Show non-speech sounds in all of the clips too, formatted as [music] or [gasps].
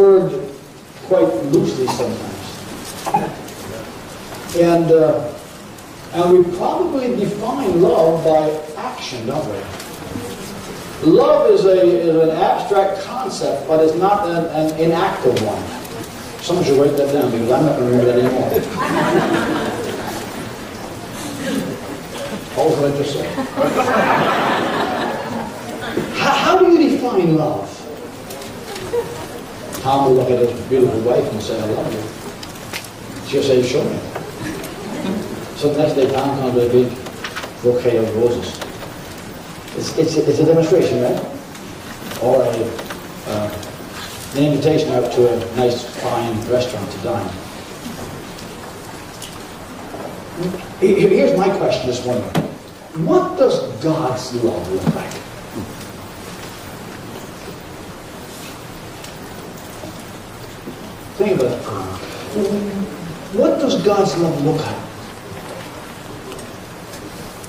word quite loosely sometimes. And uh, and we probably define love by action, don't we? Love is, a, is an abstract concept, but it's not an, an inactive one. Someone should write that down because I'm not going to remember that anymore. what was I just how, how do you define love? Tom will look at his beautiful wife and say, I love you. She'll say, show me. So next day, Tom comes with a big bouquet of roses. It's, it's, it's a demonstration, right? Or a, uh, an invitation out to a nice, fine restaurant to dine. Here's my question this morning. What does God's love look like? Think about it. What does God's love look like?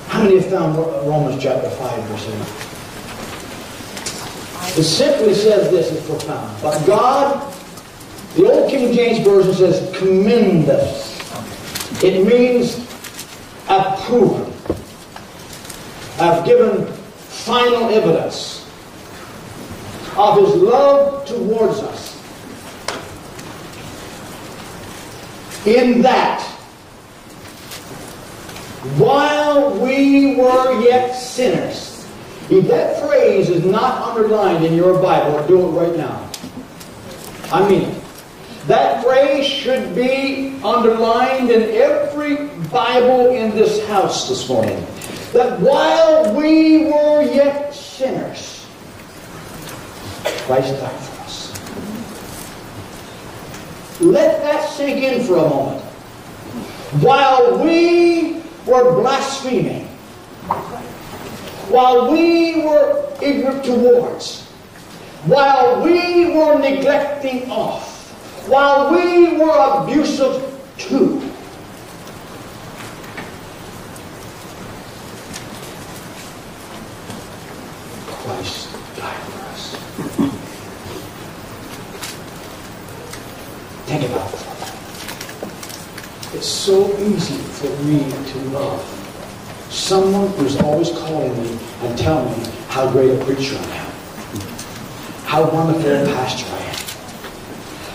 How many have found Romans chapter 5, verse 8? It simply says this, it's profound. But God, the old King James Version says, commendeth. It means approval. I've given final evidence of his love towards us. In that while we were yet sinners. If that phrase is not underlined in your Bible, do it right now. I mean it. That phrase should be underlined in every Bible in this house this morning. That while we were yet sinners, Christ died. Let that sink in for a moment. While we were blaspheming, while we were ignorant towards, while we were neglecting of, while we were abusive to, Christ died for us. Think about it. It's so easy for me to love someone who's always calling me and telling me how great a preacher I am, how wonderful a pastor I am,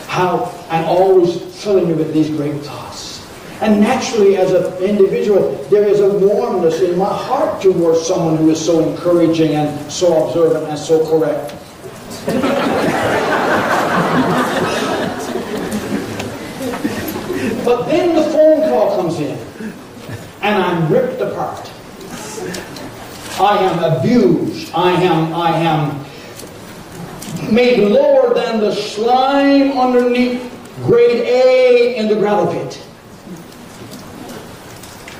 how I'm always filling me with these great thoughts. And naturally, as an individual, there is a warmness in my heart towards someone who is so encouraging and so observant and so correct. [laughs] But then the phone call comes in, and I'm ripped apart. I am abused. I am, I am made lower than the slime underneath grade A in the gravel pit.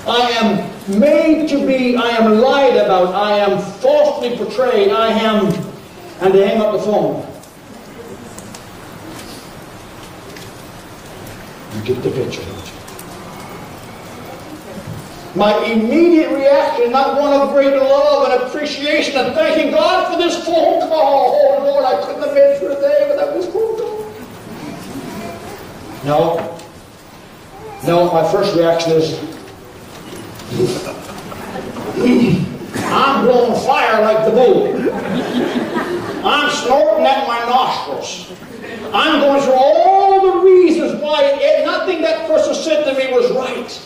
I am made to be, I am lied about, I am falsely portrayed, I am, and they hang up the phone. Get the picture, don't you? My immediate reaction, not one of great love and appreciation and thanking God for this phone call. Oh Lord, I couldn't have been through a day without this phone call. No. No, my first reaction is [clears throat] I'm blowing fire like the bull. I'm snorting at my nostrils. I'm going through all the reasons why it, nothing that person said to me was right.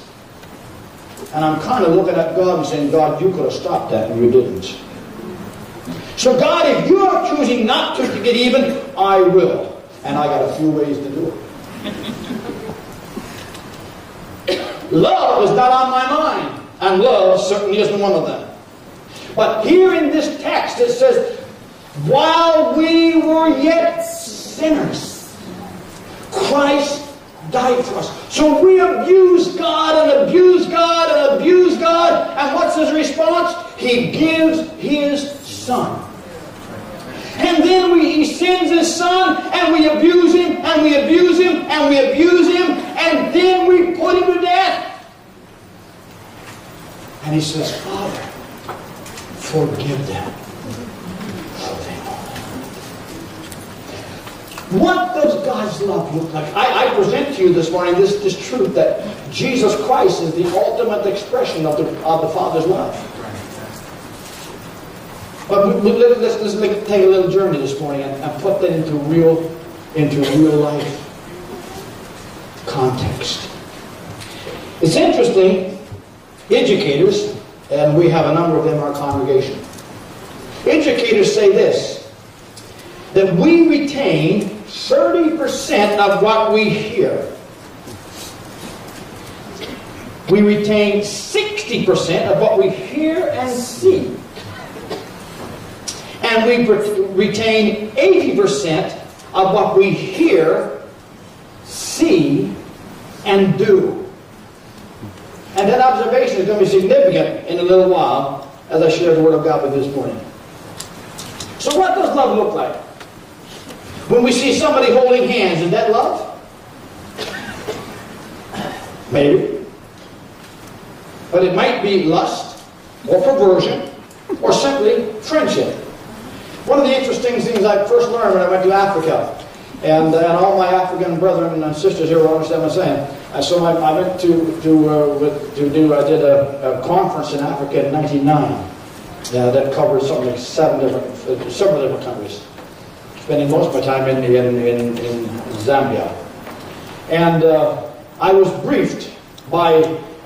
And I'm kind of looking at God and saying, God, you could have stopped that and you didn't. So God, if you are choosing not to get even, I will. And I got a few ways to do it. [coughs] love is not on my mind. And love certainly isn't one of them. But here in this text it says, while we were yet sinners, Christ died for us. So we abuse God and abuse God and abuse God. And what's his response? He gives his son. And then we, he sends his son and we abuse him and we abuse him and we abuse him and then we put him to death. And he says, Father, forgive them. What does God's love look like? I, I, present to you this morning this, this truth that Jesus Christ is the ultimate expression of the, of the Father's love. But let, us let's, let's take a little journey this morning and, and put that into real, into real life context. It's interesting, educators, and we have a number of them in our congregation. Educators say this that we retain 30% of what we hear. We retain 60% of what we hear and see. And we retain 80% of what we hear, see, and do. And that observation is going to be significant in a little while as I share the Word of God with you this morning. So, what does love look like? When we see somebody holding hands, is that love? Maybe. But it might be lust or perversion or simply friendship. One of the interesting things I first learned when I went to Africa, and, and all my African brethren and sisters here will understand what I'm saying. Uh, so I, I, went to to uh, with, to do I did a, a, conference in Africa in '99 uh, that covered something like seven different uh, several different countries spending most of my time in, in, in, in Zambia. And uh, I was briefed by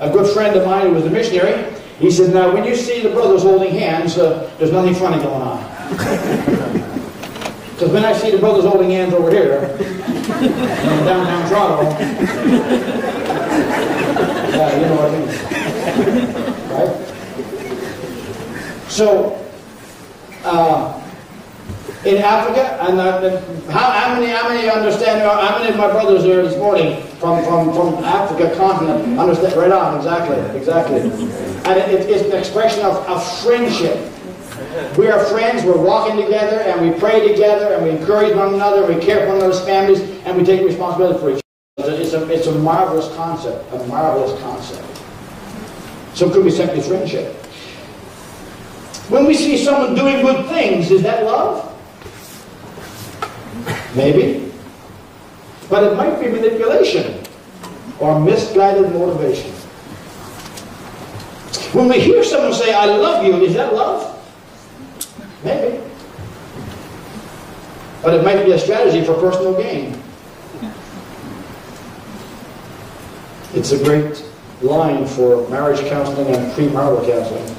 a good friend of mine who was a missionary. He said, now when you see the brothers holding hands, uh, there's nothing funny going on. [laughs] Because when I see the brothers holding hands over here, in downtown Toronto, yeah, you know what I mean. Right? So, uh, in Africa, and uh, how, how, many how many understand? How many of my brothers here this morning from from from Africa continent understand? Right on, exactly, exactly. And it, it's an expression of, of friendship. We are friends. We're walking together, and we pray together, and we encourage one another. We care for one another's families, and we take responsibility for each other. It's a it's a marvelous concept. A marvelous concept. So could be simply friendship. When we see someone doing good things, is that love? Maybe. But it might be manipulation or misguided motivation. When we hear someone say, I love you, is that love? Maybe. But it might be a strategy for personal gain. It's a great line for marriage counseling and premarital counseling.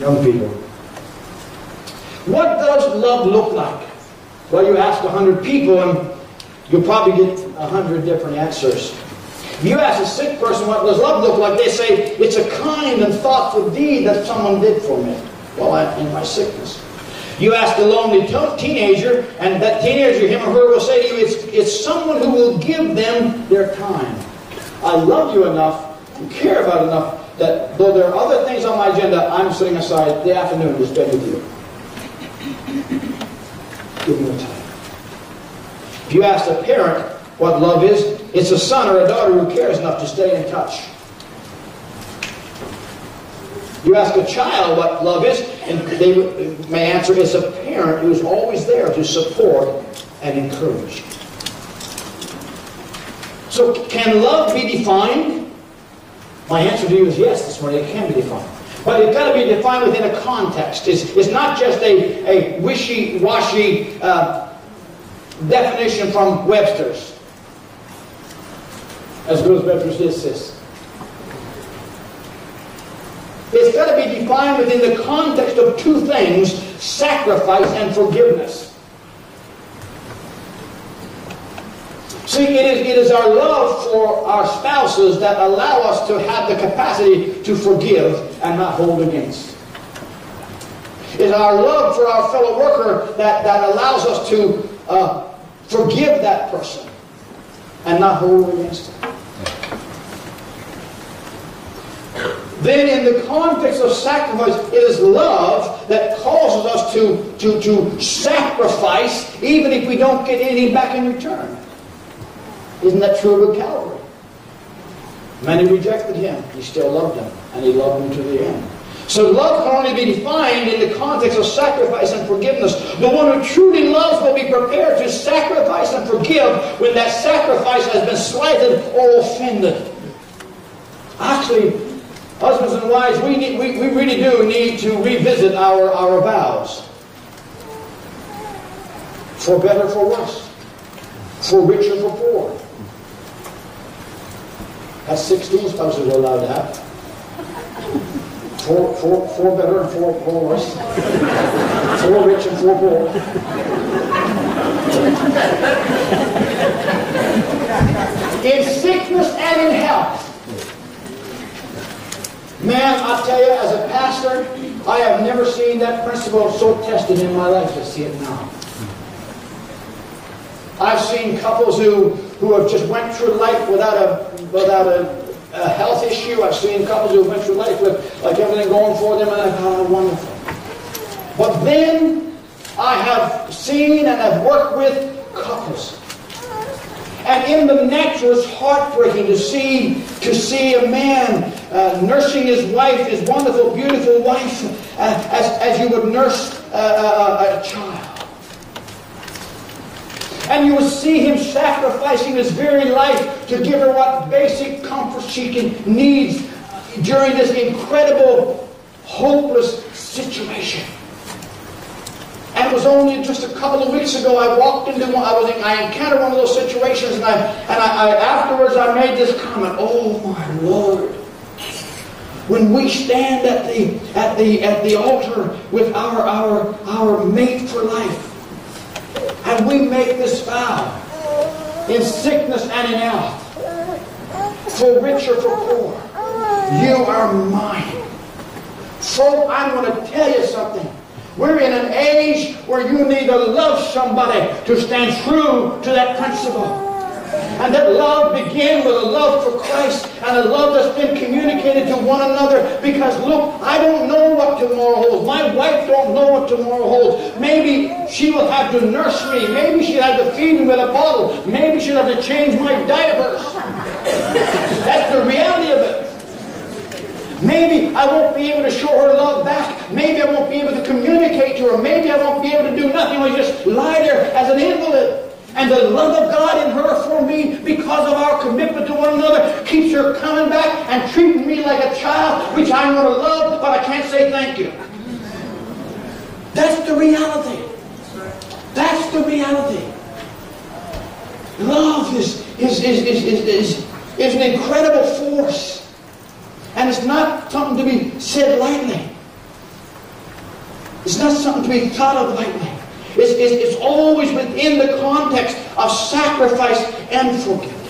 Young people. What does love look like? Well, you ask 100 people and you'll probably get 100 different answers. If you ask a sick person what does love look like, they say, it's a kind and thoughtful deed that someone did for me while I'm in my sickness. You ask a lonely teenager, and that teenager, him or her, will say to you, it's, it's someone who will give them their time. I love you enough and care about enough that though there are other things on my agenda, I'm setting aside the afternoon to spend with you give me time. If you ask a parent what love is, it's a son or a daughter who cares enough to stay in touch. You ask a child what love is, and they may answer it's a parent who's always there to support and encourage. So, can love be defined? My answer to you is yes this morning. It can be defined. But it's got to be defined within a context. It's, it's not just a, a wishy-washy uh, definition from Webster's. As good as Webster's is, it's got to be defined within the context of two things sacrifice and forgiveness. See, it is, it is our love for our spouses that allow us to have the capacity to forgive and not hold against. It's our love for our fellow worker that, that allows us to uh, forgive that person and not hold against them. Then in the context of sacrifice, it is love that causes us to, to, to sacrifice even if we don't get anything back in return. Isn't that true of Calvary? Many rejected him. He still loved them, and he loved them to the end. So love can only be defined in the context of sacrifice and forgiveness. The one who truly loves will be prepared to sacrifice and forgive when that sacrifice has been slighted or offended. Actually, husbands and wives, we, need, we, we really do need to revisit our, our vows. For better, for worse. For richer, for poor. That's 16 spouses we're allowed to have. Four, four, four better and four, four worse. Four rich and four poor. in sickness and in health. Man, I tell you, as a pastor, I have never seen that principle so tested in my life to see it now. I've seen couples who, who have just went through life without a without a, a health issue. I've seen couples who went through life with like everything going for them, and I oh, wonderful. But then I have seen and have worked with couples. And in the natural, it's heartbreaking to see to see a man uh, nursing his wife, his wonderful, beautiful wife, uh, as, as you would nurse uh, a child. And you will see him sacrificing his very life to give her what basic comfort she can needs during this incredible, hopeless situation. And it was only just a couple of weeks ago I walked into one, I was I encountered one of those situations and I and I, I afterwards I made this comment, oh my Lord. When we stand at the at the at the altar with our our our mate for life, and we make this vow in sickness and in health, for rich or for poor. You are mine. So I'm going to tell you something. We're in an age where you need to love somebody to stand true to that principle. And that love began with a love for Christ and a love that's been communicated to one another. Because look, I don't know what tomorrow holds. My wife don't know what tomorrow holds. Maybe she will have to nurse me. Maybe she'll have to feed me with a bottle. Maybe she'll have to change my diapers. That's the reality of it. Maybe I won't be able to show her love back. Maybe I won't be able to communicate to her. Maybe I won't be able to do nothing. I'll just lie there as an invalid. And the love of God in her for me, because of our commitment to one another, keeps her coming back and treating me like a child, which I want to love, but I can't say thank you. That's the reality. That's the reality. Love is, is, is, is, is, is, is an incredible force. And it's not something to be said lightly. It's not something to be thought of lightly. It's, it's, it's always within the context of sacrifice and forgiveness.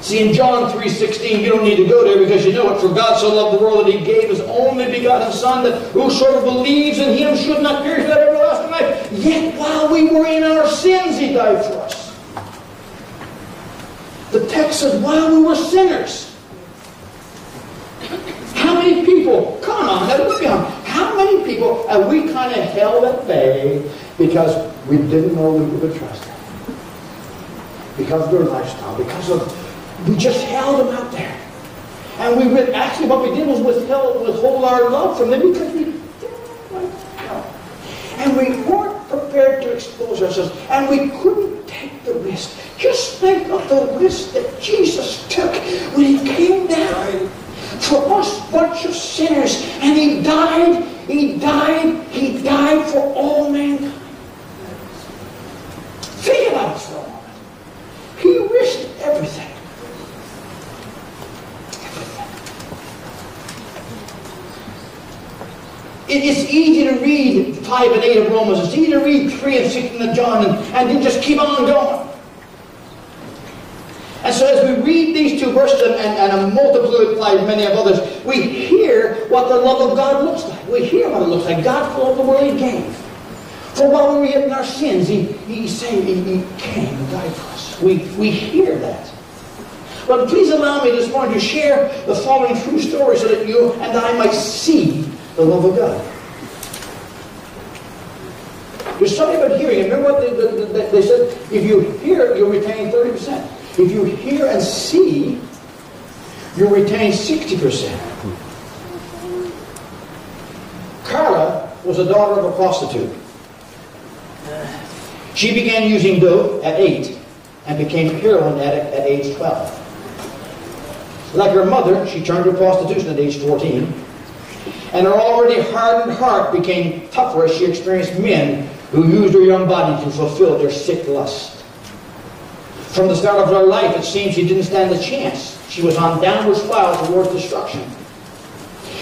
See, in John 3.16, you don't need to go there because you know it. For God so loved the world that he gave his only begotten Son, that whosoever believes in him should not perish but everlasting life. Yet while we were in our sins, he died for us. The text says, while we were sinners. How many people, come on, now look at how many people have we kind of held at bay because we didn't know we could trust them? Because of their lifestyle, because of, we just held them out there. And we would, actually what we did was withheld, withhold our love from them because we didn't them. And we weren't prepared to expose ourselves. And we couldn't take the risk. Just think of the risk that Jesus took when he came down for us bunch of sinners. And he died, he died, he died for all mankind. Think about it for a moment. He risked everything. It is easy to read 5 and 8 of Romans. It's easy to read 3 and 6 and John and, and then just keep on going. And so as we read these two verses and, and, and multiply many of others, we hear what the love of God looks like. We hear what it looks like. God for the world he gave. For while we were yet in our sins, he, he saved, he, he came and died for us. We, we hear that. But please allow me this morning to share the following true story so that you and I might see the love of God. There's something about hearing. Remember what they, they, they said? If you hear, you'll retain 30%. If you hear and see, you retain 60%. Karla was a daughter of a prostitute. She began using dope at 8 and became a heroin addict at age 12. Like her mother, she turned to prostitution at age 14. And her already hardened heart became tougher as she experienced men who used her young body to fulfill their sick lust. From the start of her life, it seemed she didn't stand a chance. She was on downward spiral towards destruction.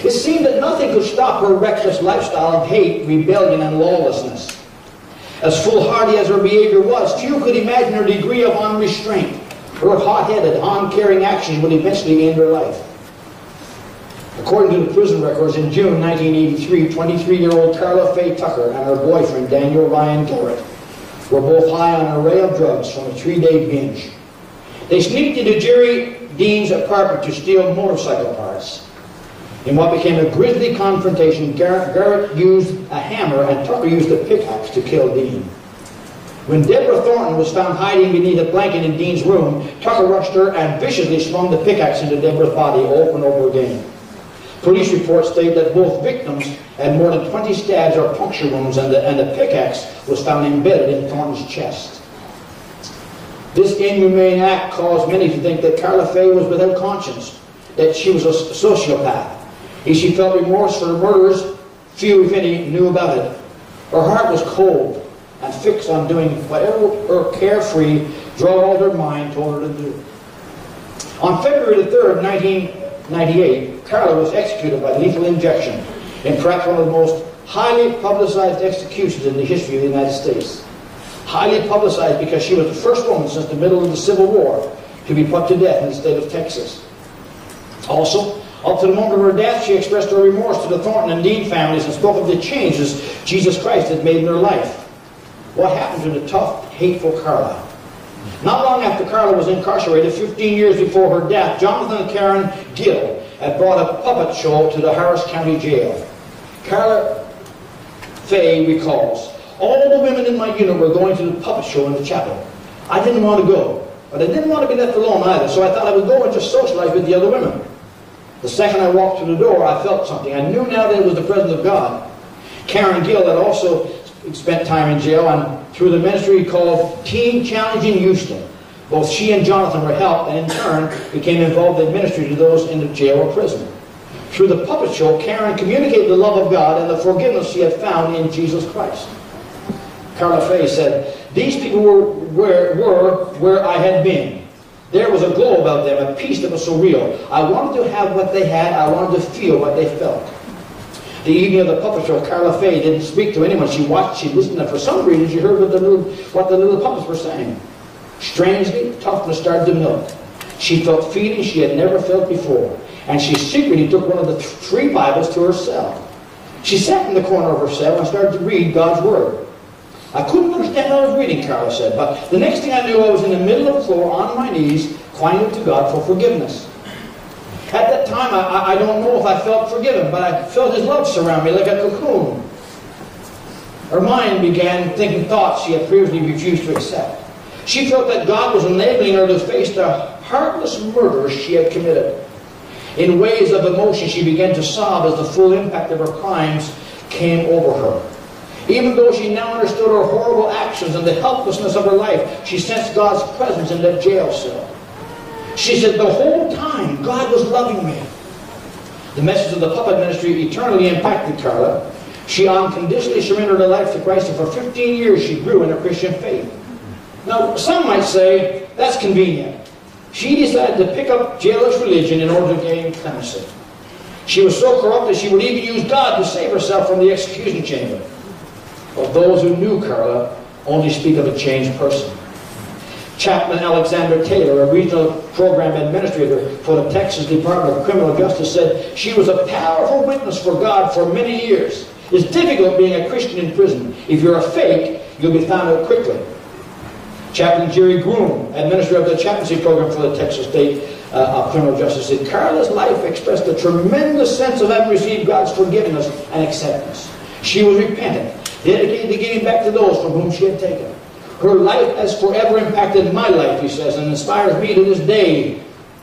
It seemed that nothing could stop her reckless lifestyle of hate, rebellion, and lawlessness. As foolhardy as her behavior was, few could imagine her degree of unrestraint. Her hot-headed, on-caring actions would eventually end her life. According to the prison records, in June 1983, 23-year-old Karla Faye Tucker and her boyfriend, Daniel Ryan Garrett, were both high on an array of drugs from a three-day binge. They sneaked into Jerry Dean's apartment to steal motorcycle parts. In what became a grisly confrontation, Garrett, Garrett used a hammer and Tucker used a pickaxe to kill Dean. When Deborah Thornton was found hiding beneath a blanket in Dean's room, Tucker rushed her and viciously swung the pickaxe into Deborah's body over and over again. Police reports state that both victims had more than 20 stabs or puncture wounds, and the, and the pickaxe was found embedded in Thornton's chest. This inhumane act caused many to think that Karla Faye was without conscience, that she was a sociopath. If she felt remorse for the murders, few, if any, knew about it. Her heart was cold and fixed on doing whatever her carefree, dry-altered mind told her to do. On February the 3rd, 1998, Karla was executed by lethal injection in perhaps one of the most highly publicized executions in the history of the United States. Highly publicized because she was the first woman since the middle of the Civil War to be put to death in the state of Texas. Also, up to the moment of her death, she expressed her remorse to the Thornton and Dean families and spoke of the changes Jesus Christ had made in her life. What happened to the tough, hateful Karla? Not long after Karla was incarcerated, 15 years before her death, Jonathan and Karen Gill had brought a puppet show to the Harris County Jail. Karla Faye recalls, all the women in my unit were going to the puppet show in the chapel. I didn't want to go, but I didn't want to be left alone either, so I thought I would go and just socialize with the other women. The second I walked through the door, I felt something. I knew now that it was the presence of God. Karen Gill had also spent time in jail and through the ministry called Teen Challenging Houston. Both she and Jonathan were helped and in turn became involved in ministry to those in the jail or prison. Through the puppet show, Karen communicated the love of God and the forgiveness she had found in Jesus Christ. Karla Faye said, These people were where, were where I had been. There was a glow about them, a peace that was so real. I wanted to have what they had. I wanted to feel what they felt. The evening of the puppet show, Karla Faye didn't speak to anyone. She watched, she listened, and for some reason she heard what the little, what the little puppets were saying. Strangely, toughness started to melt. She felt feelings she had never felt before and she secretly took one of the three Bibles to her cell. She sat in the corner of her cell and started to read God's Word. I couldn't understand what I was reading, Karla said, but the next thing I knew, I was in the middle of the floor on my knees, crying to God for forgiveness. At that time, I, I don't know if I felt forgiven, but I felt His love surround me like a cocoon. Her mind began thinking thoughts she had previously refused to accept. She felt that God was enabling her to face the heartless murders she had committed. In waves of emotion, she began to sob as the full impact of her crimes came over her. Even though she now understood her horrible actions and the helplessness of her life, she sensed God's presence in that jail cell. She said, The whole time, God was loving me. The message of the puppet ministry eternally impacted Karla. She unconditionally surrendered her life to Christ, and for 15 years she grew in her Christian faith. Now, some might say that's convenient. She decided to pick up jailers' religion in order to gain clemency. She was so corrupt that she would even use God to save herself from the execution chamber. But those who knew Karla only speak of a changed person. Chaplain Alexander Taylor, a regional program administrator for the Texas Department of Criminal Justice, said she was a powerful witness for God for many years. It's difficult being a Christian in prison. If you're a fake, you'll be found out quickly. Chaplain Jerry Groom, administrator of the chaplaincy program for the Texas State uh, of Criminal Justice, said Karla's life expressed a tremendous sense of having received God's forgiveness and acceptance. She was repentant, dedicated to giving back to those from whom she had taken. Her life has forever impacted my life, he says, and inspires me to this day,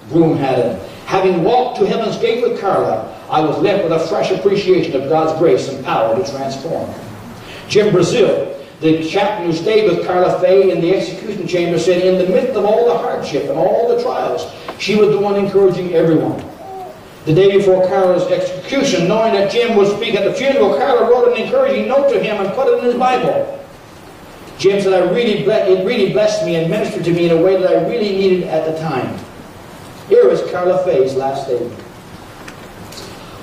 Groom had it. Having walked to heaven's gate with Karla, I was left with a fresh appreciation of God's grace and power to transform. Jim Brazzil, the chaplain who stayed with Karla Faye in the execution chamber, said, in the midst of all the hardship and all the trials, she was the one encouraging everyone. The day before Karla's execution, knowing that Jim would speak at the funeral, Karla wrote an encouraging note to him and put it in his Bible. Jim said, I really it really blessed me and ministered to me in a way that I really needed at the time. Here is Karla Faye's last statement.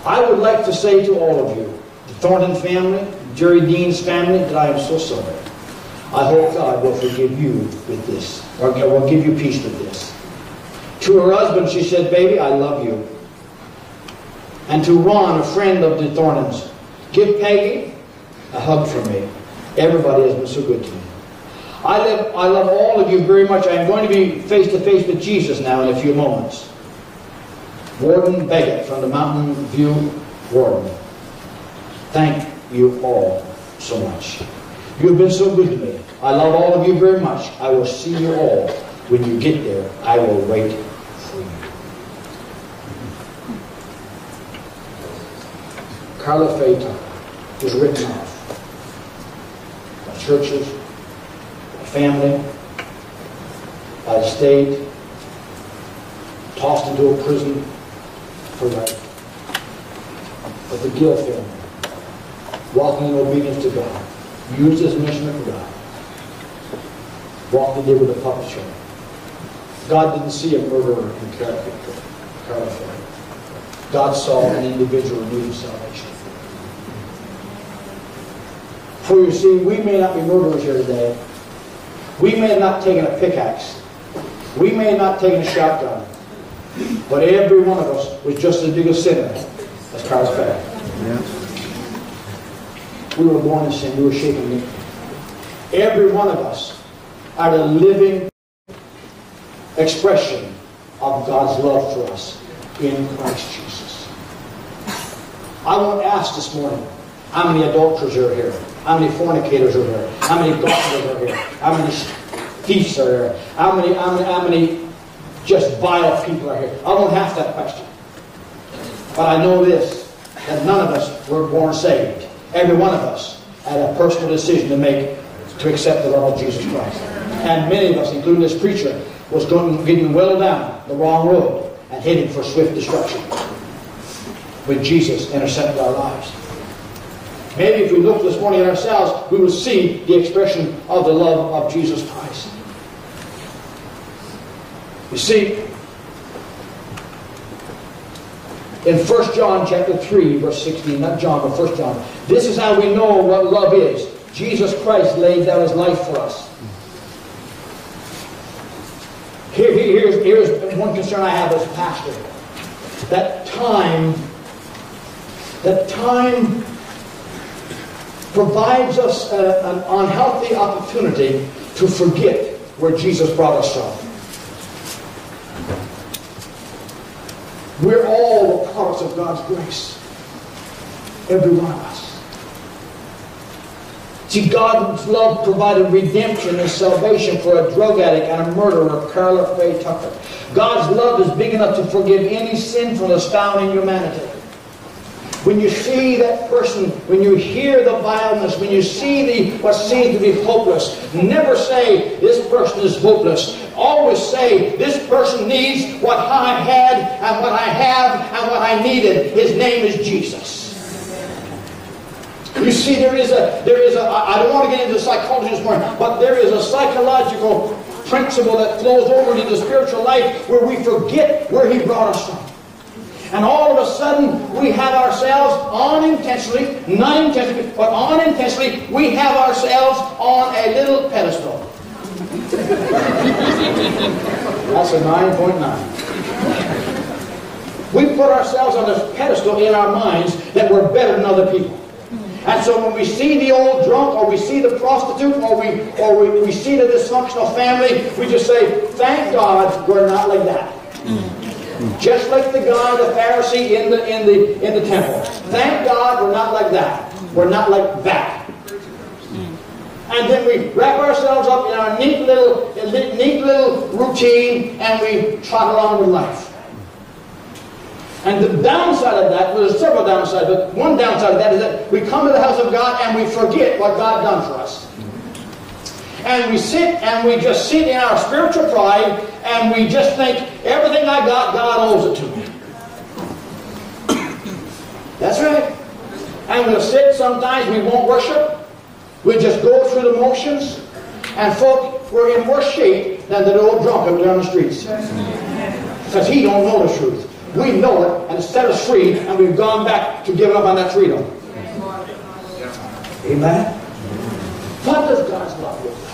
I would like to say to all of you, the Thornton family, Jerry Dean's family, that I am so sorry. I hope God will forgive you with this, or will give you peace with this. To her husband, she said, Baby, I love you. And to Ron, a friend of the Thorntons, give Peggy a hug from me. Everybody has been so good to me. I love, I love all of you very much. I'm going to be face to face with Jesus now in a few moments. Warden Baggett from the Mountain View Warden. Thank you all so much. You've been so good to me. I love all of you very much. I will see you all when you get there. I will wait for you. Karla Fayton was written off by churches, family, by the state, tossed into a prison for rape. But the Gill family, walking in obedience to God, used as mission of God, walked did with the puppet show. God didn't see a murderer in Faye. God saw an individual in need of salvation. For you see, we may not be murderers here today. We may have not taken a pickaxe. We may have not taken a shotgun. But every one of us was just as big a sinner as Carl's Fay. We were born in sin. We were shaped in. Every one of us are the living expression of God's love for us in Christ Jesus. I want to ask this morning, how many adulterers are here? How many fornicators are here? How many gossips are here? How many thieves are here? How many, how many, how many just vile people are here? I don't have that question. But I know this, that none of us were born saved. Every one of us had a personal decision to make to accept the Lord Jesus Christ. And many of us, including this preacher, was going, getting well down the wrong road and heading for swift destruction. When Jesus intercepted our lives. Maybe if we look this morning at ourselves, we will see the expression of the love of Jesus Christ. You see, in 1 John chapter 3, verse 16, not John, but 1 John, this is how we know what love is. Jesus Christ laid down his life for us. Here, here's, here's one concern I have as a pastor. That time, that time provides us a, an unhealthy opportunity to forget where Jesus brought us from. We're all products of God's grace. Every one of us. See, God's love provided redemption and salvation for a drug addict and a murderer, Karla Faye Tucker. God's love is big enough to forgive any sinfulness found in humanity. When you see that person, when you hear the vileness, when you see the what seems to be hopeless, never say this person is hopeless. Always say this person needs what I had and what I have and what I needed. His name is Jesus. You see, there is a there is a I don't want to get into psychology this morning, but there is a psychological principle that flows over into the spiritual life where we forget where he brought us from. And all of a sudden, we have ourselves unintentionally, not intentionally, but unintentionally, we have ourselves on a little pedestal. [laughs] That's a 9.9. We put ourselves on this pedestal in our minds that we're better than other people. And so when we see the old drunk, or we see the prostitute, or we or we, we see the dysfunctional family, we just say, thank God we're not like that. Just like the guy, the Pharisee in the in the in the temple. Thank God we're not like that. We're not like that. And then we wrap ourselves up in our neat little neat little routine and we trot along with life. And the downside of that, well, there's several downsides, but one downside of that is that we come to the house of God and we forget what God done for us. And we sit and we just sit in our spiritual pride and we just think everything I got, God owes it to me. [coughs] That's right. And we'll sit sometimes, we won't worship. We just go through the motions. And folk, we're in worse shape than the old drunk out down the streets. Because he don't know the truth. We know it and it set us free and we've gone back to give up on that freedom. Amen? What does God's love look?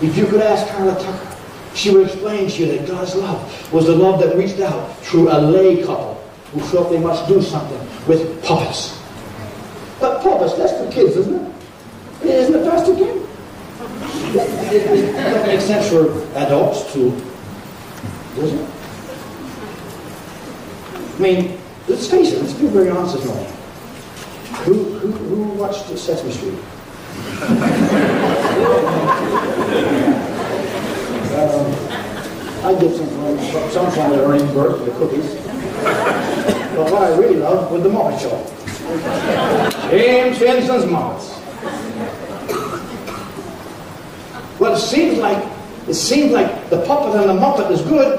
If you could ask Karla Tucker, she would explain to you that God's love was the love that reached out through a lay couple who felt they must do something with puppets. But puppets, that's for kids, isn't it? Isn't it, Pastor Kim? That makes sense for adults too, doesn't it? I mean, let's face it, let's be very honest morning. Who, who, who watched Sesame Street? Um, I get some from some from the Ernie Bert, the cookies. But what I really love was the Muppet Show. James Henson's Muppets. Well, it seems like it seems like the puppet and the Muppet is good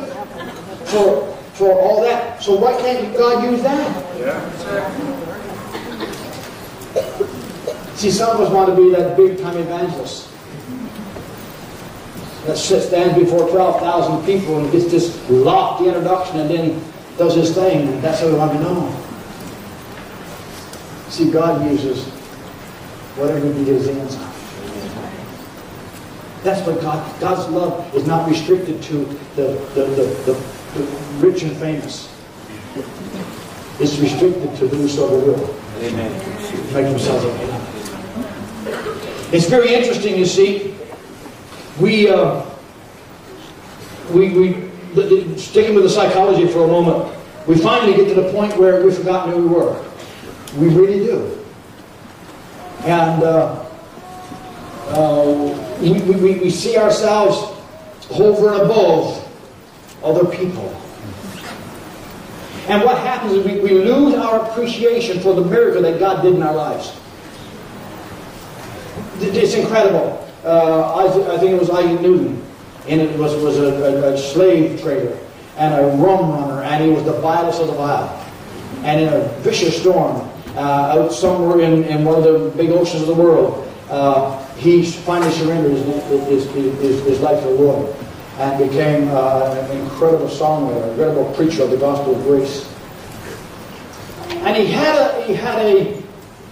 for for all that. So why can't God use that? Yeah. See, some of us want to be that big time evangelist that stands before 12,000 people and gets this lofty introduction and then does his thing, and that's how we want to know. See, God uses whatever he gives hands on. That's what God, God's love is not restricted to the, the, the, the rich and famous. It's restricted to whosoever will. Amen. Make themselves available. It's very interesting, you see. We, uh, we, we, sticking with the psychology for a moment, we finally get to the point where we've forgotten who we were. We really do. And uh, uh, we, we, we see ourselves over and above other people. And what happens is we, we lose our appreciation for the miracle that God did in our lives. It's incredible. Uh, I, I, think it was Isaac Newton, and it was, was a, a, a, slave trader and a rum runner, and he was the vilest of the vile. And in a vicious storm, uh, out somewhere in, in one of the big oceans of the world, uh, he finally surrendered his, his, his, his life to the Lord and became uh, an incredible songwriter, an incredible preacher of the gospel of grace. And he had a, he had a,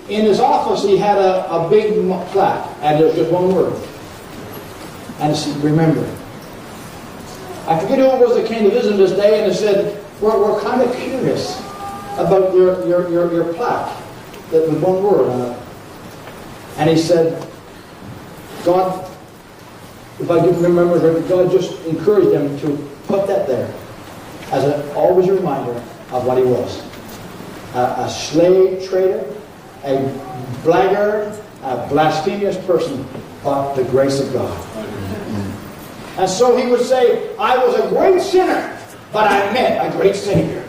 in his office, he had a, a big plaque, and there's just one word. And said, remember. I forget who it was that came to visit him this day, and it said, we're, we're kind of curious about your, your, your, your plaque that with one word on it. And he said, God if I didn't remember God just encouraged them to put that there as a, always a reminder of what he was. A, a slave trader, a blackguard, a blasphemous person, but the grace of God. And so he would say, I was a great sinner, but I met a great Savior.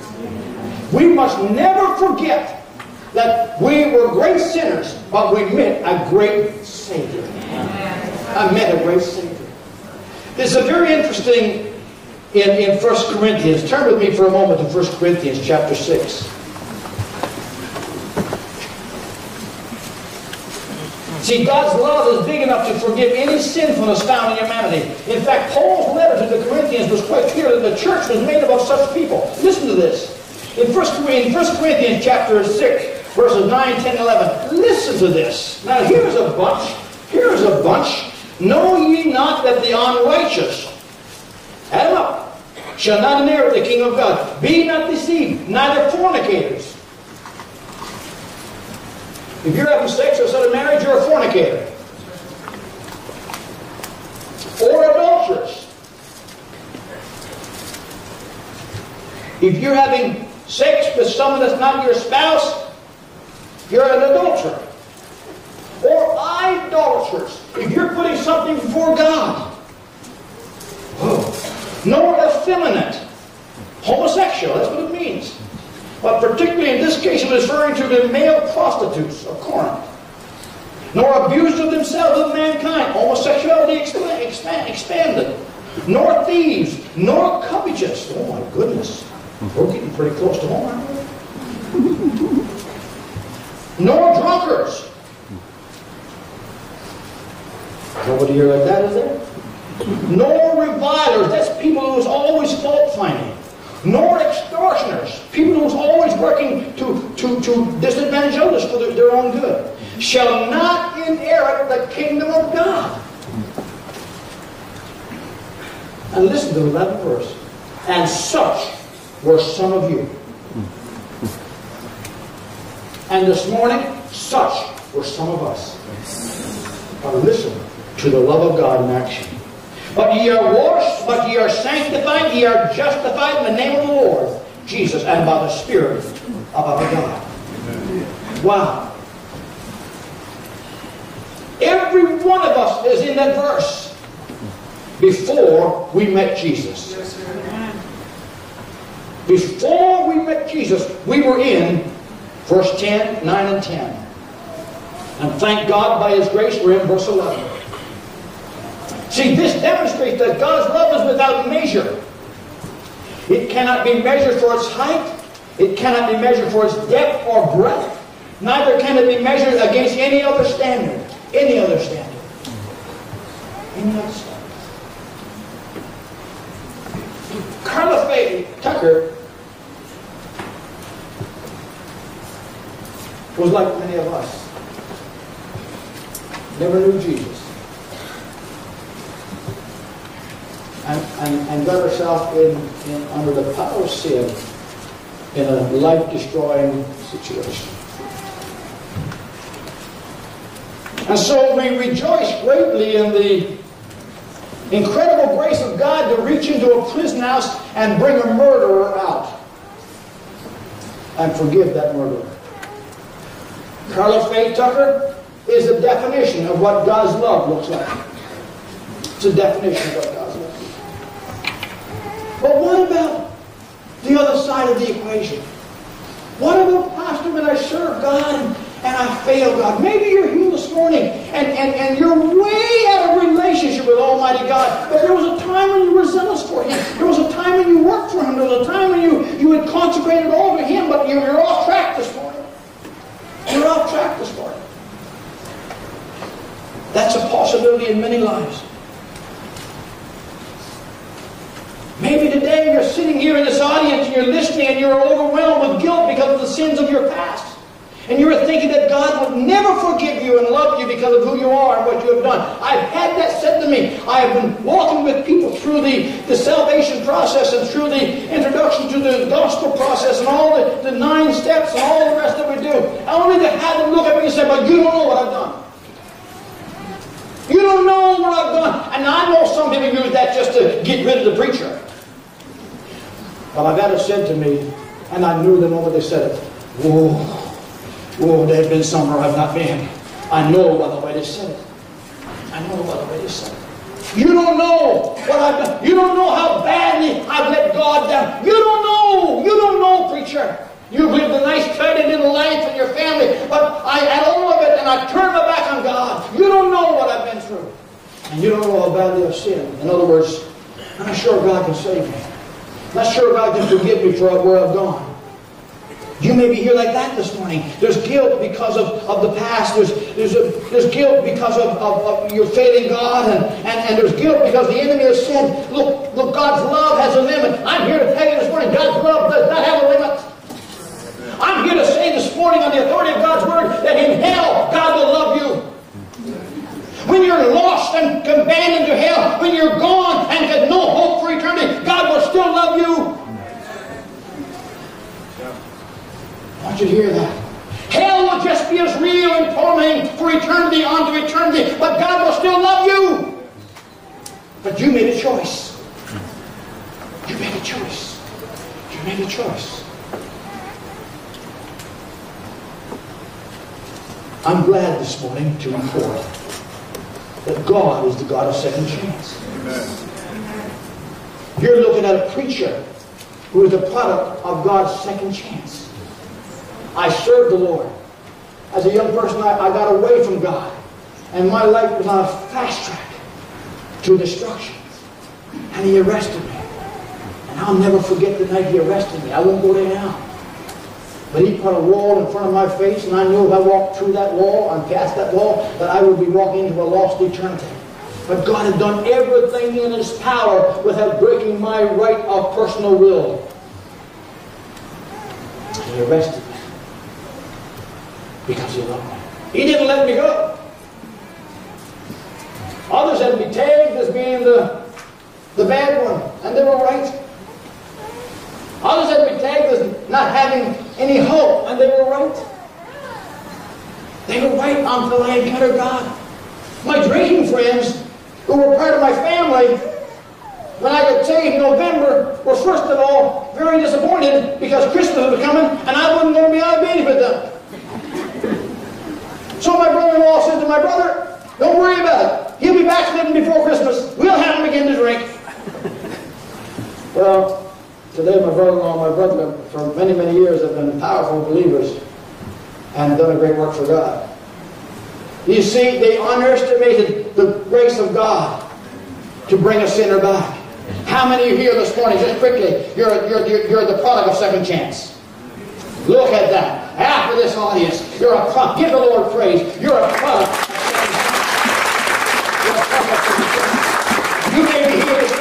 We must never forget that we were great sinners, but we met a great Savior. I met a great Savior. This is very interesting in, in 1 Corinthians. Turn with me for a moment to 1 Corinthians chapter 6. See, God's love is big enough to forgive any sinfulness found in humanity. In fact, Paul's letter to the Corinthians was quite clear that the church was made up of such people. Listen to this. In 1 Corinthians chapter 6, verses 9, 10, 11, listen to this. Now here's a bunch. Here's a bunch. Know ye not that the unrighteous, add them up, shall not inherit the kingdom of God. Be not deceived, neither fornicators. If you're having sex outside of marriage, you're a fornicator. Or adulterers. If you're having sex with someone that's not your spouse, you're an adulterer. Or idolaters. If you're putting something before God. [gasps] Nor effeminate. Homosexual, that's what it means. But particularly in this case, it was referring to the male prostitutes of Corinth. Nor abused of themselves of mankind. Homosexuality expand, expanded. Nor thieves, nor covetous. Oh my goodness. We're getting pretty close to home, aren't we? nor drunkards. Nobody here like that, is there? Nor revilers. That's people who's always fault finding nor extortioners, people who's always working to, to, to disadvantage others for their, their own good, shall not inherit the kingdom of God. And listen to the 11th verse. And such were some of you. And this morning, such were some of us. Now listen to the love of God in action. But ye are washed, but ye are sanctified, ye are justified in the name of the Lord Jesus and by the Spirit of our God. Wow. Every one of us is in that verse before we met Jesus. Before we met Jesus, we were in verse 10, 9, and 10. And thank God by His grace, we're in verse 11. See, this demonstrates that God's love is without measure. It cannot be measured for its height. It cannot be measured for its depth or breadth. Neither can it be measured against any other standard. Any other standard. Any other standard. Karla Faye Tucker was like many of us. Never knew Jesus. And, and, and got herself in, in under the power of sin in a life-destroying situation. And so we rejoice greatly in the incredible grace of God to reach into a prison house and bring a murderer out and forgive that murderer. Karla Faye Tucker is a definition of what God's love looks like. It's a definition of what what about the other side of the equation? What about, Pastor, when I serve God and, I fail God? Maybe you're here this morning and, and, and you're way out of relationship with Almighty God. But there was a time when you were zealous for Him. There was a time when you worked for Him. There was a time when you, you had consecrated all to Him, but you're, you're off track this morning. You're off track this morning. That's a possibility in many lives. Maybe today you're sitting here in this audience and you're listening and you're overwhelmed with guilt because of the sins of your past. And you're thinking that God would never forgive you and love you because of who you are and what you have done. I've had that said to me. I have been walking with people through the, the salvation process and through the introduction to the gospel process and all the, the nine steps and all the rest that we do. I only to have them look at me and say, but you don't know what I've done. You don't know what I've done. And I know some people use that just to get rid of the preacher. But I've had it said to me, and I knew the moment they said it, whoa, whoa, there have been some where I've not been. I know by the way they said it. I know by the way they said it. You don't know what I've done. You don't know how badly I've let God down. You don't know. You don't know, preacher. You've lived a nice, tidy little life in your family, but I had all of it and I turned my back on God. You don't know what I've been through. And you don't know how badly I've sinned. In other words, I'm not sure God can save me. Not sure if I can forgive me for where I've gone. You may be here like that this morning. There's guilt because of, of the past. There's, there's, a, there's guilt because of, of, of your failing God. And, and, and there's guilt because the enemy has said, look, look, God's love has a limit. I'm here to tell you this morning, God's love does not have a limit. I'm here to say this morning on the authority of God's Word that in hell, God will love. When you're lost and abandoned to hell, when you're gone and got no hope for eternity, God will still love you. I want you to hear that. Hell will just be as real and tormenting for eternity onto eternity, but God will still love you. But you made a choice. You made a choice. You made a choice. I'm glad this morning to report that God is the God of second chance. You're looking at a preacher who is the product of God's second chance. I served the Lord. As a young person, I, I got away from God. And my life was on a fast track to destruction. And He arrested me. And I'll never forget the night He arrested me. I won't go there now. But He put a wall in front of my face, and I knew if I walked through that wall and past that wall, that I would be walking into a lost eternity. But God had done everything in His power without breaking my right of personal will. And He arrested me because He loved me. He didn't let me go. Others had me tagged as being the, the bad one, and they were right. Others had tagged as not having any hope, and they were right. They were right until I encountered God. My drinking friends, who were part of my family, when I got saved in November, were first of all very disappointed because Christmas was coming and I wasn't going to be out of bed with them. So my brother-in-law said to my brother, don't worry about it. He'll be backslidden before Christmas. We'll have him begin to drink. Well, today my brother-in-law my brother for many, many years have been powerful believers and done a great work for God. You see, they underestimated the grace of God to bring a sinner back. How many here this morning, just quickly, you're, you're, you're, you're the product of second chance? Look at that. After this audience, you're a product. Give the Lord praise. You're a product. You may be here this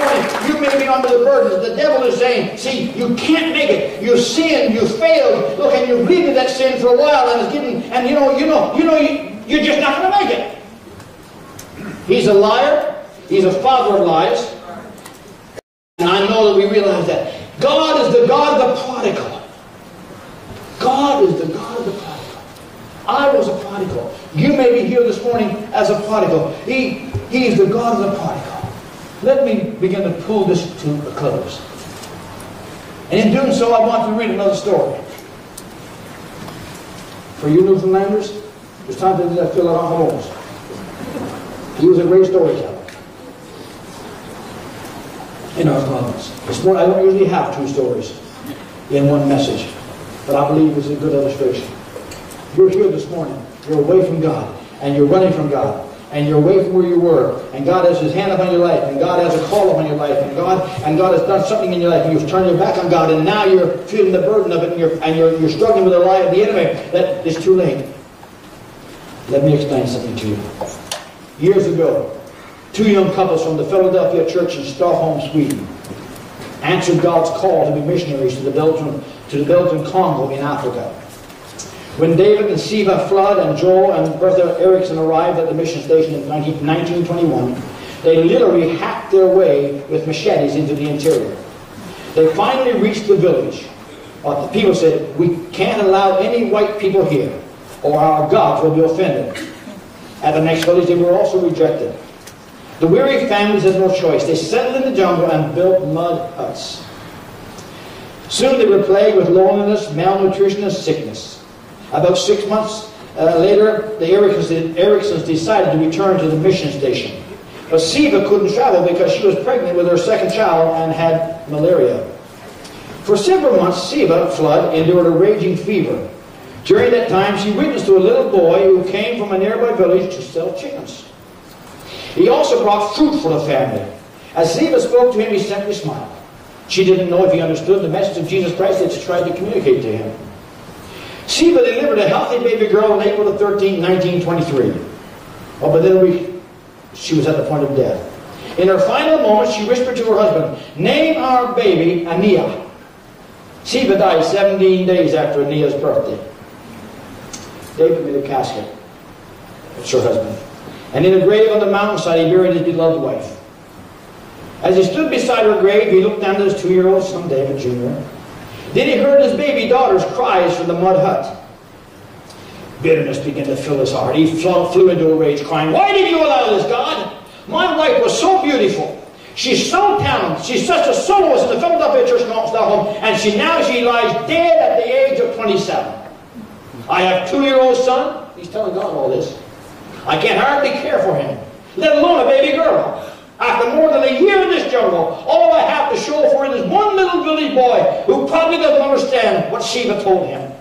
under the burdens. The devil is saying, see, you can't make it. You sinned. You failed. Look, and you've lived that sin for a while, and it's getting, and you know, you know, you know, you, you're just not going to make it. He's a liar. He's a father of lies. And I know that we realize that. God is the God of the prodigal. God is the God of the prodigal. I was a prodigal. You may be here this morning as a prodigal. He, he is the God of the prodigal. Let me begin to pull this to a close. And in doing so, I want to read another story. For you Newfoundlanders, it's time to do that fill out our homes. He was a great storyteller in our province. This morning, I don't usually have two stories in one message, but I believe it's a good illustration. You're here this morning, you're away from God, and you're running from God, and you're away from where you were, and God has His hand upon your life, and God has a call upon your life, and God and God has done something in your life, and you've turned your back on God, and now you're feeling the burden of it, and you're and you're, you're struggling with the lie of the enemy. That it's too late. Let me explain something to you. Years ago, two young couples from the Philadelphia church in Stockholm, Sweden, answered God's call to be missionaries to the Belgian, to the Belgian Congo in Africa. When David and Svea Flood and Joel and Bertha Erickson arrived at the mission station in 19, 1921, they literally hacked their way with machetes into the interior. They finally reached the village. But the people said, we can't allow any white people here, or our gods will be offended. At the next village, they were also rejected. The weary families had no choice. They settled in the jungle and built mud huts. Soon they were plagued with loneliness, malnutrition, and sickness. About six months uh, later, the Ericksons decided to return to the mission station. But Svea couldn't travel because she was pregnant with her second child and had malaria. For several months, Svea Flood endured a raging fever. During that time, she witnessed to a little boy who came from a nearby village to sell chickens. He also brought fruit for the family. As Svea spoke to him, he simply smiled. She didn't know if he understood the message of Jesus Christ that she tried to communicate to him. Svea delivered a healthy baby girl on April 13, 1923. Oh, but then we, she was at the point of death. In her final moments, she whispered to her husband, Name our baby Ania. Sheba died 17 days after Ania's birthday. David made a casket. It's her husband. And in a grave on the mountainside, he buried his beloved wife. As he stood beside her grave, he looked down at his two-year-old son, David Jr. Then he heard his baby daughter's cries from the mud hut. Bitterness began to fill his heart. He flew into a rage, crying, Why did you allow this, God? My wife was so beautiful. She's so talented. She's such a soloist in the Philadelphia Church in Stockholm, and she now she lies dead at the age of 27. I have two-year-old son. He's telling God all this. I can't hardly care for him, let alone a baby girl. After more than a year in this jungle, all I have to show for it is one little village boy who probably doesn't understand what Sheba told him.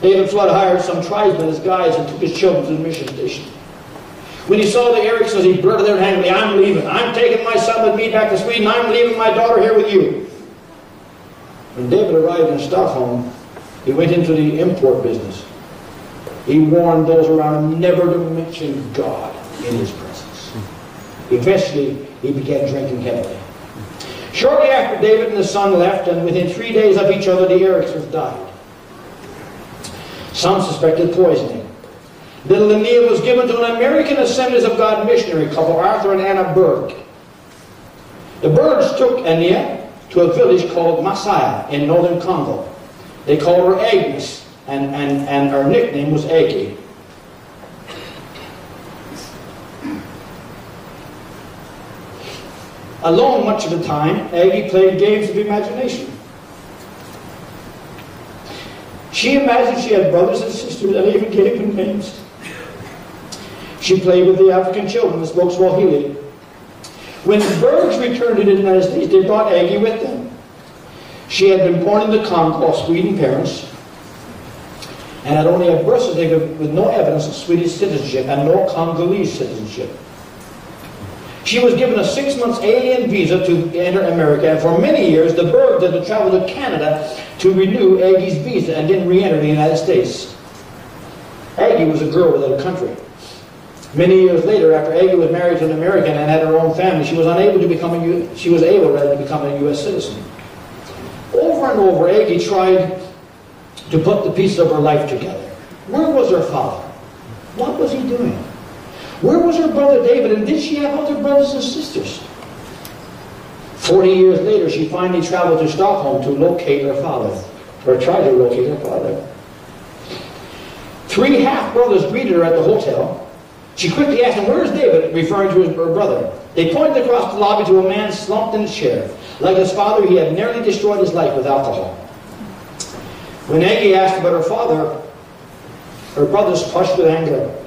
David Flood hired some tribesmen as guides and took his children to the mission station. When he saw the Ericsons, he blurted out angrily, I'm leaving. I'm taking my son with me back to Sweden. I'm leaving my daughter here with you. When David arrived in Stockholm, he went into the import business. He warned those around him never to mention God in his presence. Eventually, he began drinking heavily. Shortly after David and his son left, and within three days of each other, the Ericsons died. Some suspected poisoning. Little Aeneas was given to an American Assemblies of God missionary couple, Arthur and Anna Berg. The Bergs took Aeneas to a village called Masaya in northern Congo. They called her Agnes, and, and, and her nickname was Aggie. Alone much of the time, Aggie played games of imagination. She imagined she had brothers and sisters and even gave them names. She played with the African children and spoke Swahili. When the Bergs returned to the United States, they brought Aggie with them. She had been born in the Congo Sweden parents and had only a birth certificate with no evidence of Swedish citizenship and no Congolese citizenship. She was given a six months alien visa to enter America, and for many years the Berg had to travel to Canada to renew Aggie's visa and didn't re-enter the United States. Aggie was a girl without a country. Many years later, after Aggie was married to an American and had her own family, she was unable to become a U- she was able rather to become a U.S. citizen. Over and over, Aggie tried to put the pieces of her life together. Where was her father? What was he doing? Where was her brother David? And did she have other brothers and sisters? Forty years later, she finally traveled to Stockholm to locate her father, or try to locate her father. Three half brothers greeted her at the hotel. She quickly asked him, Where's David? referring to his, her brother. They pointed across the lobby to a man slumped in a chair. Like his father, he had nearly destroyed his life with alcohol. When Aggie asked about her father, her brothers flushed with anger.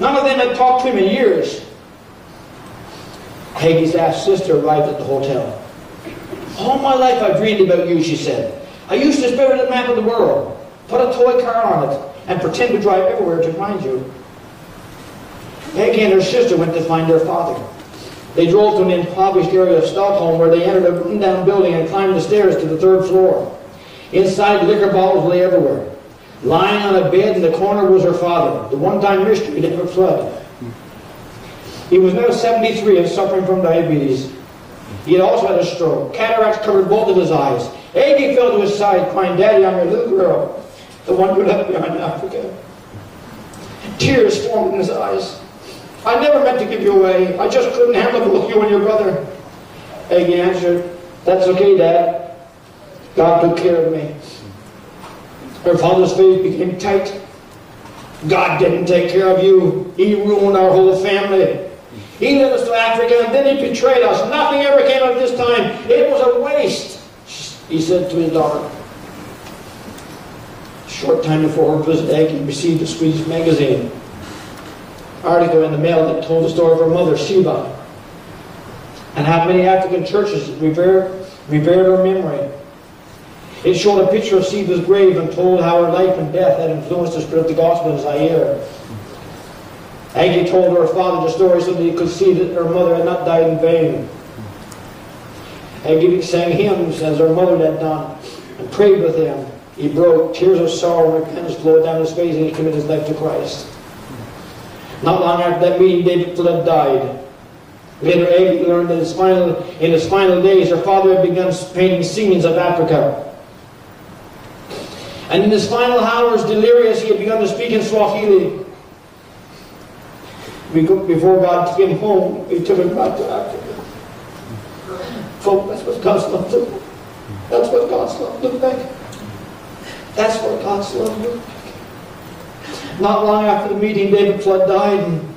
None of them had talked to him in years. Aggie's half sister arrived at the hotel. All my life I've dreamed about you, she said. I used to at a map of the world, put a toy car on it, and pretend to drive everywhere to find you. Aggie and her sister went to find their father. They drove to an impoverished area of Stockholm where they entered a run-down building and climbed the stairs to the third floor. Inside, liquor bottles lay everywhere. Lying on a bed in the corner was her father, the one-time mystery David Flood. He was now 73 and suffering from diabetes. He had also had a stroke. Cataracts covered both of his eyes. Aggie fell to his side, crying, Daddy, I'm your little girl, the one you left behind in Africa. Tears formed in his eyes. I never meant to give you away. I just couldn't handle both you and your brother. Aggie answered, That's okay, Dad. God took care of me. Her father's face became tight. God didn't take care of you. He ruined our whole family. He led us to Africa and then he betrayed us. Nothing ever came of this time. It was a waste, he said to his daughter. A short time before her visit, Aggie received a Swedish magazine article in the mail that told the story of her mother, Sheba, and how many African churches revered, revered her memory. It showed a picture of Sheba's grave and told how her life and death had influenced the spread of the gospel in Zaire. Aggie told her father the story so that he could see that her mother had not died in vain. Aggie sang hymns as her mother had done and prayed with him. He broke. Tears of sorrow and repentance flowed down his face and he committed his life to Christ. Not long after that meeting, David Flood died. Later, Aggie learned that his final, in his final days, her father had begun painting scenes of Africa. And in his final hours, delirious, he had begun to speak in Swahili. Before God took him home, he took him back to Africa. Folks, that's what God's love like. That's what God's love looked like. That's what God's love looked like. Not long after the meeting, David Flood died, and,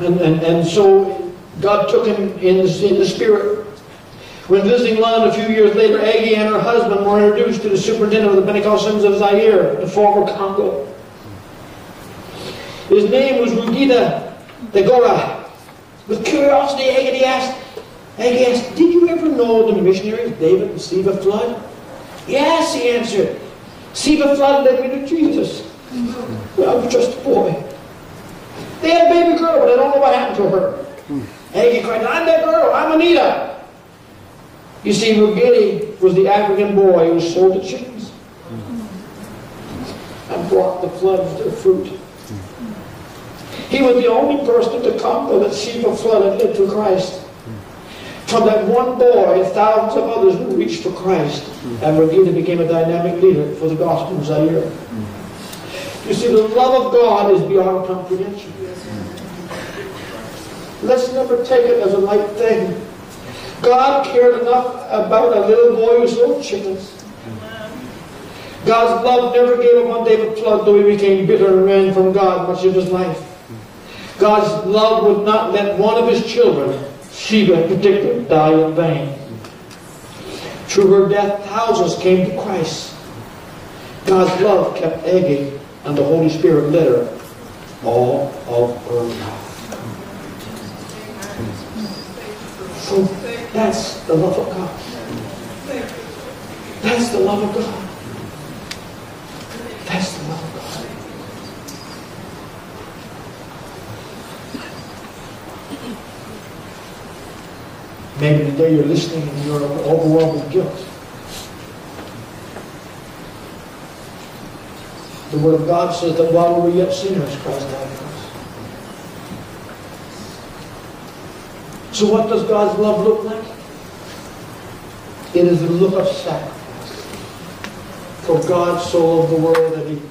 and, and, and so God took him in the, in the spirit. When visiting London a few years later, Aggie and her husband were introduced to the superintendent of the Pentecostals of Zaire, the former Congo. His name was Rugida Degora. With curiosity, Aggie asked, Aggie asked, Did you ever know the missionaries, David and Svea Flood? Yes, he answered. Svea Flood led me to Jesus. When I was just a boy. They had a baby girl, but I don't know what happened to her. Aggie cried, I'm that girl, I'm Anita. You see, Rugidi was the African boy who sold the chickens and brought the floods their fruit. He was the only person the Congo Svea Flood had led to Christ. From that one boy, thousands of others were reached for Christ, and Rugidi became a dynamic leader for the gospel of Zaire. You see, the love of God is beyond comprehension. Let's never take it as a light thing. God cared enough about a little boy who sold chickens. God's love never gave up on David Flood, though he became bitter and ran from God much of his life. God's love would not let one of his children, Sheba in particular, die in vain. Through her death, thousands came to Christ. God's love kept Aggie, and the Holy Spirit led her all of her life. So that's the love of God. That's the love of God. That's the love of God. Maybe today you're listening and you're overwhelmed with guilt. The Word of God says that while we were yet sinners, Christ died for us. So what does God's love look like? It is the look of sacrifice. For God so loved the world that he gave.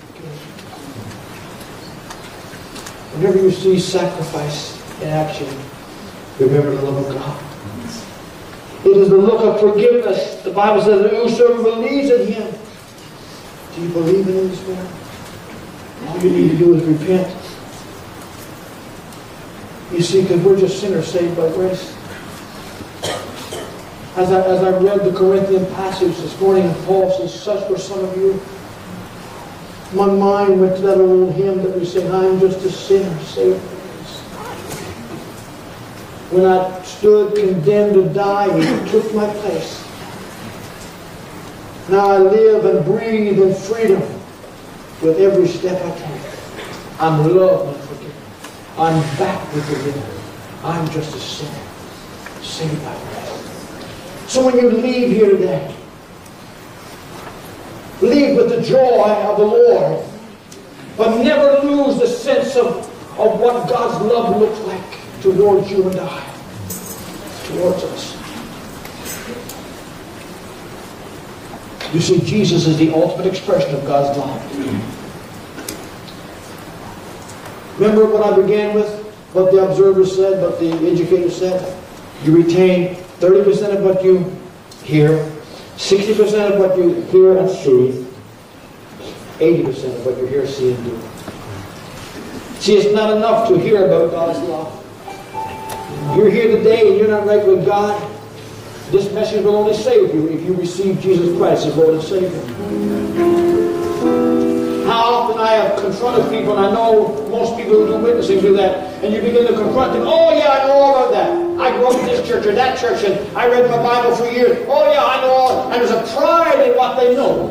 Whenever you see sacrifice in action, remember the love of God. It is the look of forgiveness. The Bible says that whosoever believes in him. Do you believe in him this morning? All you need to do is repent. You see, because we're just sinners saved by grace. As I, as I read the Corinthian passage this morning, Paul says, such were some of you. My mind went to that old hymn that we sing, I'm just a sinner saved by grace. When I stood condemned to die, he took my place. Now I live and breathe in freedom with every step I take. I'm loved. I'm back with the Lord. I'm just a sinner, saved by. So when you leave here today, leave with the joy of the Lord, but never lose the sense of, of what God's love looks like towards you and I, towards us. You see, Jesus is the ultimate expression of God's love. Remember what I began with? What the observer said, what the educator said? You retain 30% of what you hear, 60% of what you hear and see, 80% of what you hear, see, and do. See, it's not enough to hear about God's love. You're here today and you're not right with God. This message will only save you if you receive Jesus Christ as Lord and Savior. How often I have confronted people, and I know most people who do witnessing do that, and you begin to confront them. Oh, yeah, I know all about that. I grew up in this church or that church, and I read my Bible for years. Oh, yeah, I know all. And there's a pride in what they know.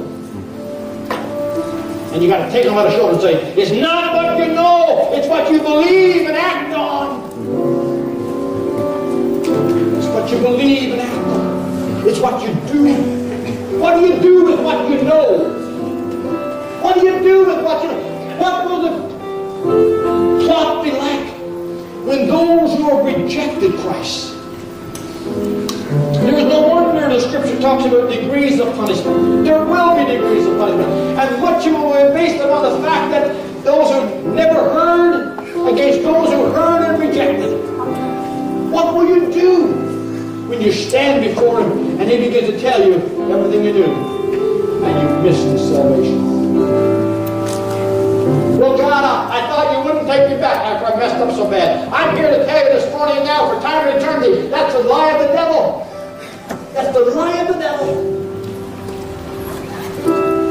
And you got to take them on the shoulder and say, it's not what you know, it's what you believe and act on. It's what you believe and act on. It's what you do. What do you do with what you know? What do you do with what you? What will the plot be like? when those who have rejected Christ. There is no wonder the scripture talks about degrees of punishment. There will be degrees of punishment. And what you will be based upon the fact that those who never heard against those who heard and rejected. What will you do when you stand before him and he begins to tell you everything you do and you miss his salvation? Well, God, I, I, thought you wouldn't take me back after I messed up so bad. I'm here to tell you this morning now for time and eternity. That's the lie of the devil. That's the lie of the devil.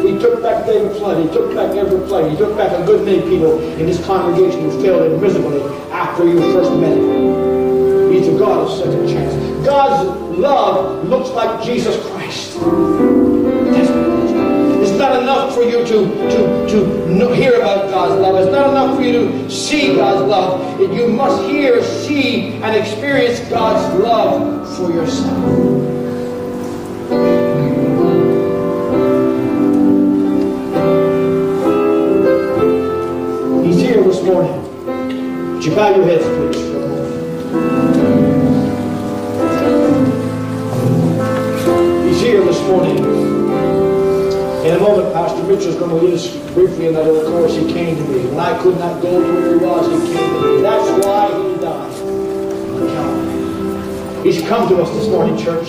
He took back David Flood. He took back every Plague. He took back a good many people in this congregation who failed him miserably after you first met him. He's a God of second chance. God's love looks like Jesus Christ. Not enough for you to, to, to hear about God's love. It's not enough for you to see God's love. You must hear, see, and experience God's love for yourself. He's here this morning. Would you bow your heads, please? He's here this morning. In a moment, Pastor Mitchell's going to lead us briefly in that little chorus. He came to me. When I could not go to where he was, he came to me. That's why he died. He's come to us this morning, church.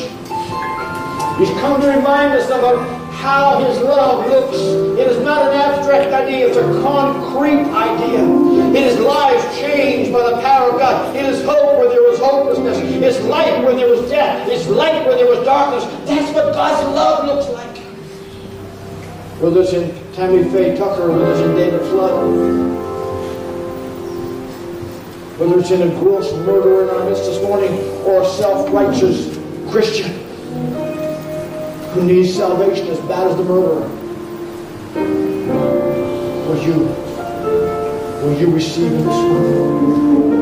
He's come to remind us of how his love looks. It is not an abstract idea, it's a concrete idea. It is lives changed by the power of God. It is hope where there was hopelessness. It's light where there was death. It's light where there was darkness. That's what God's love looks like. Whether it's in Tammy Faye Tucker, whether it's in David Flood, whether it's in a gross murderer in our midst this morning or a self-righteous Christian who needs salvation as bad as the murderer. Will you, will you receive this?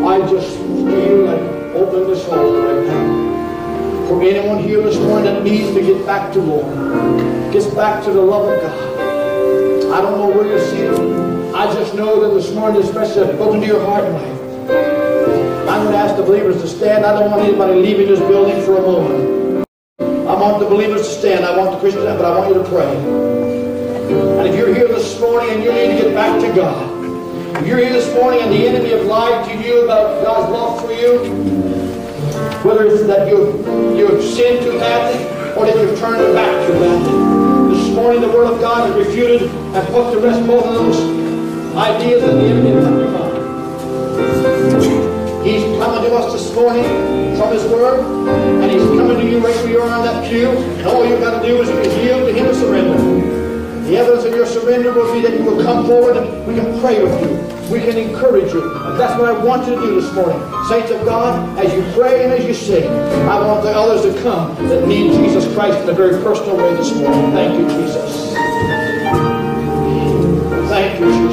I just feel like open this altar right now. For anyone here this morning that needs to get back to Lord, gets back to the love of God. I don't know where you're seated. I just know that this morning has spoken to your heart and life. I'm going to ask the believers to stand. I don't want anybody leaving this building for a moment. I want the believers to stand. I want the Christians, but I want you to pray. And if you're here this morning and you need to get back to God, if you're here this morning and the enemy have lied to you about God's love for you, whether it's that you've, you've sinned too badly or that you've turned back too badly, this morning the Word of God has refuted and put to rest both of those ideas that the enemy has mind. He's coming to us this morning from His Word, and He's coming to you right where you are on that pew. And all you've got to do is, is yield to Him and surrender. The evidence of your surrender will be that you will come forward and we can pray with you. We can encourage you. And that's what I want you to do this morning. Saints of God, as you pray and as you sing, I want the others to come that need Jesus Christ in a very personal way this morning. Thank you, Jesus. Thank you, Jesus.